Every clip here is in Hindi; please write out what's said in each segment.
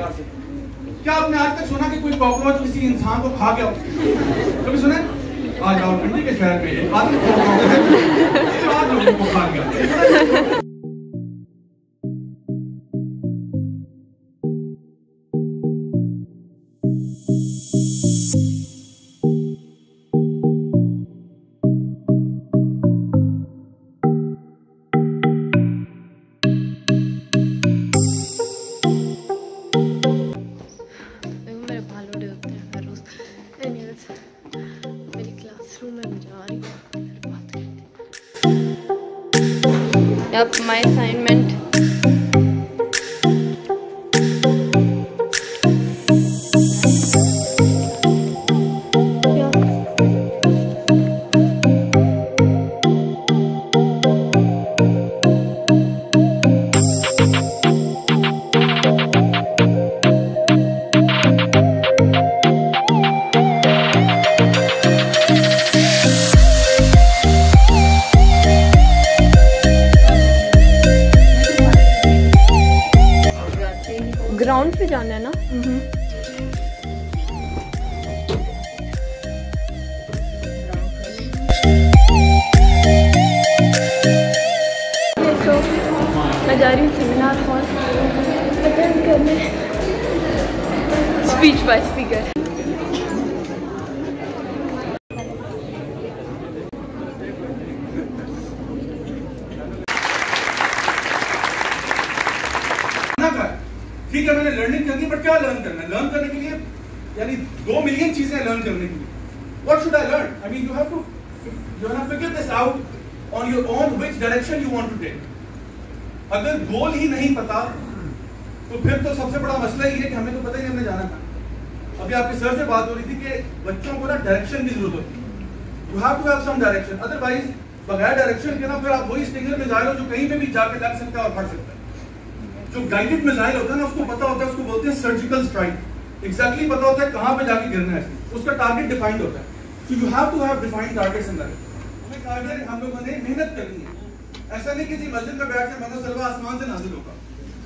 बेकार से क्या आपने आज तक सुना कि कोई कॉकरोच किसी इंसान को खा गया कभी सुना आज जाओ पिंडी के शहर में एक आदमी कॉकरोच है। चार लोगों को खा गया। करते हैं अब है ना जा रही हूँ सेमिनार हॉल अटेंड करने। स्पीच बाय स्पीकर ना कर ठीक है मैंने लर्निंग करनी है बट क्या लर्न करना है? लर्न करने के लिए, यानी दो मिलियन चीज़ें लर्न करने के लिए। What should I learn I mean you have to you have figure this out on your own which direction you want to take अगर गोल ही नहीं पता तो फिर तो सबसे बड़ा मसला ये है कि हमें तो पता ही नहीं हमने जाना कहाँ। अभी आपके सर से बात हो रही थी कि बच्चों को ना डायरेक्शन की ज़रूरत होती है। You have to have some direction otherwise बगैर डायरेक्शन के ना फिर आप वही स्टिंगर में जा रहे हो जो कहीं पे भी जाके लग सकता है और फट सकता है। जो गाइडेड मिसाइल होता है ना, उसको पता होता है, उसको बोलते हैं सर्जिकल स्ट्राइक एग्जैक्टली पता होता है कहाँ पे जाके गिरना है उसका टारगेट डिफाइंड होता है। So you have to have defined targets in life हमें टारगेट हम लोगों ने मेहनत करनी है। ऐसा नहीं कि जी मस्जिद में बैठ के मंगल सलवा आसमान से नाजिल होगा।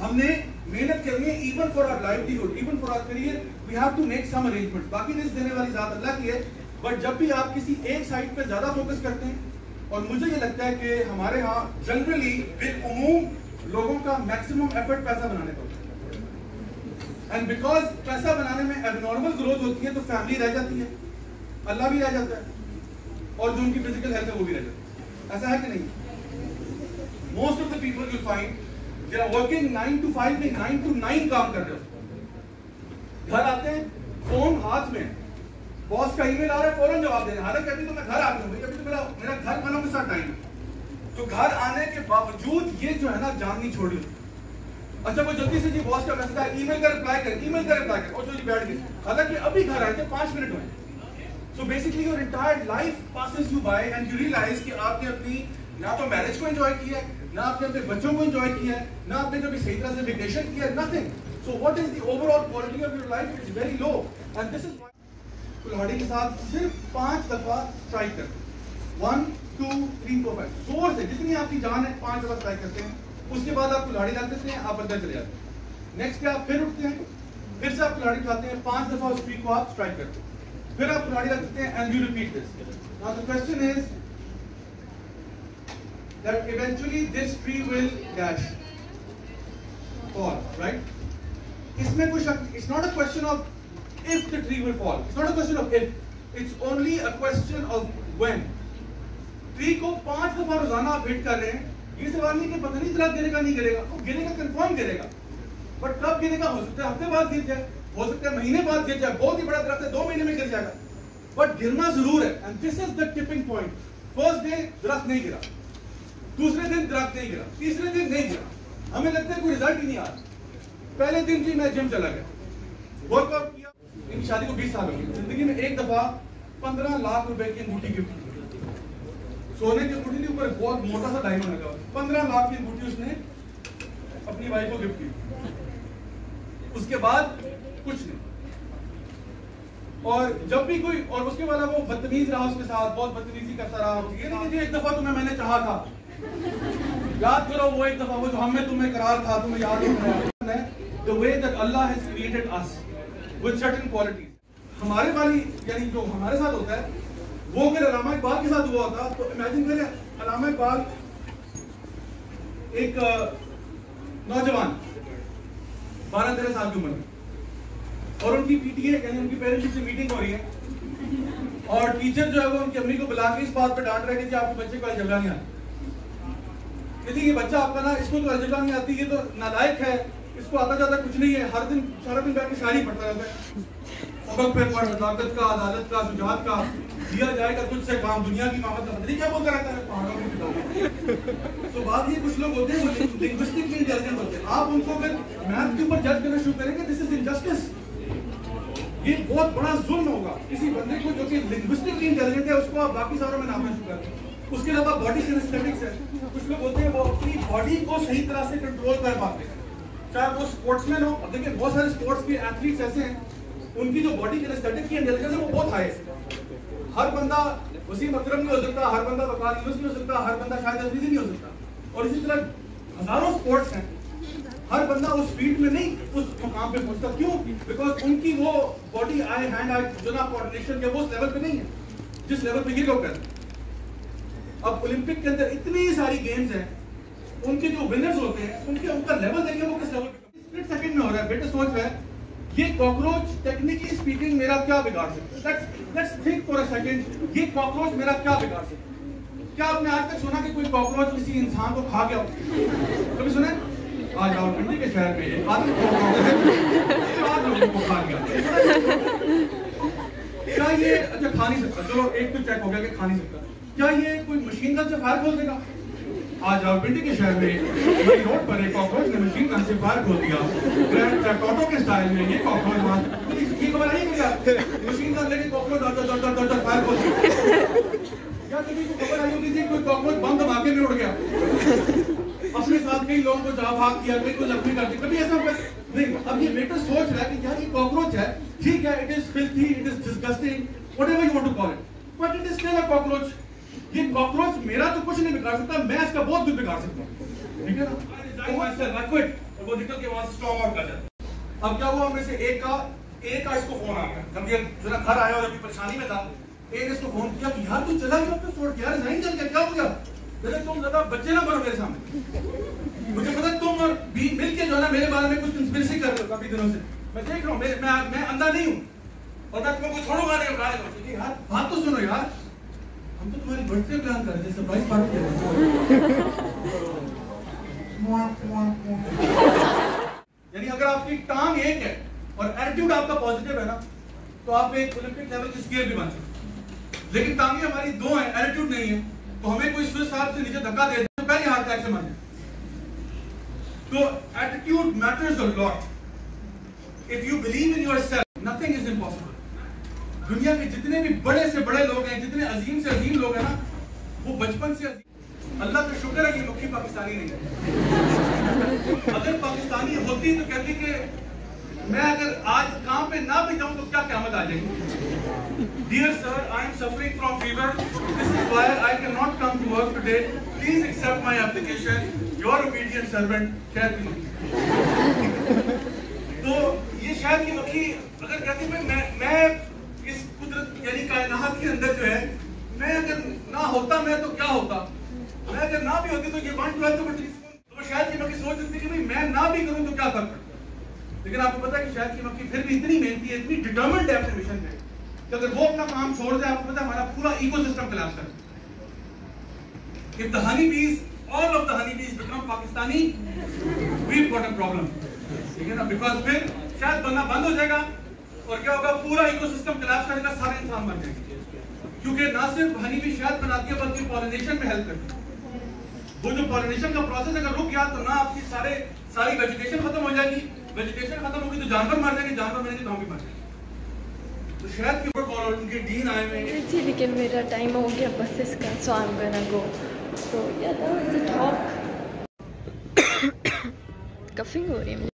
हमने मेहनत करनी है even for our livelihood even for our career we have to make some arrangements बाकी रिस्क देने वाली जात अल्लाह की है बट जब भी आप किसी एक साइड पे ज़्यादा फोकस करते हैं, और मुझे ये लगता है कि हमारे यहाँ जनरली बिलउमूम लोगों का मैक्सिमम एफर्ट पैसा बनाने पर एंड बिकॉज़ पैसा बनाने में एबनॉर्मल ग्रोथ होती है तो फैमिली रह जाती है। अल्लाह भी रह जाता है। और जो उनकी फ़िज़िकल हेल्थ है, वो भी रह जाती है। ऐसा है कि नहीं? Most of the people you find they are working 9 to 5 नहीं 9 टू 9 काम कर रहे हो। घर आते हैं फ़ोन हाथ में। बॉस का ईमेल आ रहा है, फ़ौरन जवाब दे रहे हैं। हालाँकि अभी तो मैं घर आ गया हूँ अभी तो मेरा मेरा घर वालों के साथ टाइम है। तो घर आने के बावजूद ये जो है ना, जान नहीं छोड़ी अच्छा वो जल्दी से जी बॉस का मैसेज आया ईमेल का रिप्लाई कर ईमेल का रिप्लाई कर। और जो जी बैठ गए हालाँकि अभी घर आए थे, पाँच मिनट हुए। So basically your entire life passes you by and you realize कि आपने अपनी ना तो मैरिज को एंजॉय किया ना आपने अपने बच्चों को एंजॉय किया ना आपने कभी सही तरह से वेकेशन किया nothing so what is the overall quality of your life is very low and this is कुल्हाड़ी के साथ सिर्फ़ पाँच दफ़ा स्ट्राइक करते one two three four five ज़ोर से जितनी आपकी जान है, पाँच दफ़ा स्ट्राइक करते हैं। उसके बाद आप कुल्हाड़ी रख देते हैं, आप अंदर चले जाते हैं। नेक्स्ट पे आप फिर उठते हैं। फिर से आप कुल्हाड़ी उठाते हैं, पाँच दफ़ा उस ट्री को आप स्ट्राइक करते हैं। फिर आप कुल्हाड़ी रख देते हैं and you repeat this now the question is that eventually this tree will dash. Fall, right? इसमें it's not a question of if the tree will fall. It's not a question of if. It's only a question of when. Tree को पाँच दफ़ा रोज़ाना आप हिट कर रहे हैं, ये सवाल नहीं कि पता नहीं दरख्त गिरेगा नहीं गिरेगा, वो गिरेगा कंफर्म गिरेगा। बट कब गिरेगा हो सकता है हफ़्ते बाद गिर जाए, हो सकता है महीने बाद गिर जाए, बहुत ही बड़ा दरख्त है, दो महीने में गिर जाएगा। बट गिरना ज़रूर है and this is the tipping point first day दरख्त नहीं गिरा, दूसरे दिन दरख्त नहीं गिरा, तीसरे दिन नहीं गिरा। हमें लगता है कोई रिज़ल्ट ही नहीं आ रहा। पहले दिन जी मैं जिम चला गया। वर्कआउट किया। इनकी शादी को 20 साल हो गए। ज़िंदगी में एक दफ़ा 15 लाख रुपए की अंगूठी गिफ्ट सोने की अंगूठी के ऊपर बहुत मोटा सा डायमंड लगा 15 लाख की अंगूठी उसने अपनी वाइफ को गिफ्ट की। उसके बाद कुछ नहीं। और जब भी कोई, और उसके बाद वो बदतमीज रहा उसके साथ, बहुत बदतमीजी करता रहा। ये नहीं एक दफ़ा तुम्हें मैंने चाहा था। याद करो वो एक दफ़ा वो जो हमें तुम्हें करार था, तुम्हें याद नहीं है। the way that Allah has created us with certain qualities. हमारे वाली, यानी जो हमारे साथ होता है वो अगर अलामा इकबाल के साथ हुआ होता तो इमेजिन करें, अलामा इकबाल एक नौजवान, बारह तेरह साल की उम्र में। और उनकी पीटीए, यानी उनकी पेरेंट्स से मीटिंग हो रही है। और टीचर जो है वो उनकी अम्मी को बुला के इस बात पर डांट रहे हैं कि आपके बच्चे को अलजबरा नहीं आता। ये बच्चा आपका ना, इसको तो अलजबरा नहीं आती, ये तो नालायक है। इसको आता जाता कुछ नहीं है, हर दिन, सारा दिन बैठ के शायरी पढ़ता रहता है। सबक फिर पढ़ सदाकत का, अदालत का, सुजात का, दिया जाएगा तुझसे काम, दुनिया की मामत का नहीं क्या बोलता रहता है, पहाड़ों में तो बात ये कुछ लोग होते हैं लिंग्विस्टिकली इंटेलिजेंट होते हैं। आप उनको अगर मैथ के ऊपर जज करना शुरू करेंगे दिस इज़ इनजस्टिस ये बहुत बड़ा जुल्म होगा। किसी बंदे को जो कि लिंग्विस्टिकली इंटेलिजेंट है, उसको आप बाकी सारों में नापना शुरू करें उसके अलावा बॉडी किनेस्थेटिक्स है। कुछ लोग होते हैं, वो अपनी बॉडी को सही तरह से कंट्रोल कर पाते हैं। चाहे वो स्पोर्ट्समैन हो देखिए, बहुत सारे स्पोर्ट्स के एथलीट्स ऐसे हैं उनकी जो बॉडी किनेस्थेटिक की इंटेलिजेंस है, वो बहुत हाई है। हर बंदा वसीम अकरम नहीं हो सकता, हर बंदा वकार यूनुस नहीं हो सकता, हर बंदा शायद अफरीदी नहीं हो सकता। और इसी तरह हज़ारों स्पोर्ट्स हैं। हर बंदा उस फ़ील्ड में नहीं, उस मुकाम पे पहुँचता। क्यों? बिकॉज़ उनकी वो बॉडी आई हैंड आई जो ना कोऑर्डिनेशन के वो उस लेवल पे नहीं है, जिस लेवल पे ये लोग करते अब ओलंपिक के अंदर इतनी सारी गेम्स हैं, उनके जो विनर्स होते हैं, उनके उनका लेवल देखिए वो किस लेवल पे स्प्लिट सेकंड में हो रहा है, बेटे, सोच है। ये कॉकरोच टेक्निकली स्पीकिंग मेरा क्या बिगाड़ सकता है? थिंक फॉर अ सेकंड ये कॉकरोच मेरा क्या बिगाड़ सकता है? क्या आपने आज तक सुना कि कोई कॉकरोच किसी इंसान को खा गया कभी सुने आ जाओ पिंडी के शहर में एक आदमी को खा गया क्या ये अच्छा खा नहीं सकता। चलो, एक तो चेक हो गया कि खा नहीं सकता। क्या ये कोई मशीन गन से फायर खोल देगा? आज रावलपिंडी के शहर में वही रोड पर एक कॉकरोच ने मशीन गन से फायर खोल दिया। ग्रैंड ऑटो के स्टाइल में ये कॉकरोच वहाँ ये खबर आई क्या मशीन गन लेके कॉकरोच दर दर दर दर फायर खोल क्या किसी को खबर आई होगी थी कोई कॉकरोच बम धमाके में उड़ गया। अपने साथ कई लोगों को जा भाग किया, कई को जख्मी कर दिया कभी ऐसा नहीं, अब ये बेटा सोच रहा है कि यार ये कॉकरोच है। ठीक है it is filthy it is disgusting whatever you want to call it but it is still a cockroach ये कॉकरोच मेरा तो कुछ नहीं बिगाड़ सकता, मैं इसका बहुत कुछ बिगाड़ सकता हूँ। ठीक है वो निकल के वहाँ से स्टॉम आउट कर जाता अब क्या हुआ हमें से एक का एक का इसको फ़ोन आ गया। जब ये जरा घर आया और अभी परेशानी में था, एक इसको फ़ोन किया कि यार तू चला तो छोड़ यार नहीं चल गया क्या हो गया? कहते तुम ज़्यादा बच्चे ना बनो मेरे सामने। मुझे पता तुम और बी, मिल के जो है ना, मेरे बारे में कुछ कंस्पिरेसी कर रहे हो काफ़ी दिनों से। मैं देख रहा हूँ मैं मैं अंधा नहीं हूँ। और मैं तुम्हें कोई छोड़ूँगा नहीं यार, बात तो सुनो यार। हम तो तुम्हारी बर्थडे प्लान कर रहे थे सरप्राइज़ पार्टी यानी अगर आपकी टांग एक है और एटीट्यूड आपका पॉजिटिव है ना तो आप एक ओलंपिक लेवल की स्केल भी बन सकते लेकिन टांगे हमारी दो हैं एटीट्यूड नहीं है तो हमें कोई स्विस साहब से नीचे धक्का दे तो पहले हार्ट अटैक से मर तो attitude matters a lot if you believe in yourself nothing is impossible दुनिया के जितने भी बड़े से बड़े लोग हैं, जितने अजीम से अजीम लोग हैं ना, वो बचपन से अल्लाह का शुक्र है कि मुखी पाकिस्तानी नहीं अगर पाकिस्तानी होती तो कहती कि मैं अगर आज काम पे ना भी जाऊँ तो क्या क्यामत आ जाएगी? Dear sir I am suffering from fever this is why I can not come to work today please accept my application your obedient servant शहर तो ये शायद की मक्खी अगर कहती मैं मैं यानी के अंदर जो है मैं अगर ना होता मैं तो क्या होता मैं अगर ना भी होती तो ये वन ट्वेल्थ तो, तो शायद की मक्की सोच सकती कि मैं ना भी करूँ तो क्या कर लेकिन आपको पता है कि शायद की मक्की फिर भी इतनी मेहनती है इतनी डिटर्मेंट है अपने मिशन में कि अगर वो अपना काम छोड़ दे आपको पता है हमारा पूरा इकोसिस्टम क्लास कर If the honeybees, all of the honeybees become Pakistani, we've got a problem. ठीक है ना? Because फिर शायद बनना बंद हो जाएगा और क्या होगा, पूरा इकोसिस्टम कोलैप्स करेगा सारे इंसान मर जाएँगे। क्योंकि ना सिर्फ़ हनी भी शायद बनाती है, बल्कि पॉलिनेशन में हेल्प करती है। वो जो पॉलिनेशन का प्रोसेस अगर रुक गया तो ना आपकी सारे, सारी वेजिटेशन खत्म हो जाएगी। वेजिटेशन खत्म होगी तो जानवर मर जाएँगे, जानवर मरेंगे तो हम भी मर जाएँगे। तो शायद के ऊपर कॉल उनके डीन आए हुए जी, लेकिन मेरा टाइम हो गया, बस इसका सो आई एम गोना गो तो या that was the talk coughing हो रही है